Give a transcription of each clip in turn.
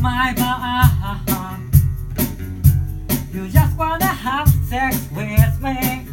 my mind. You just wanna have sex with me.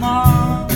small.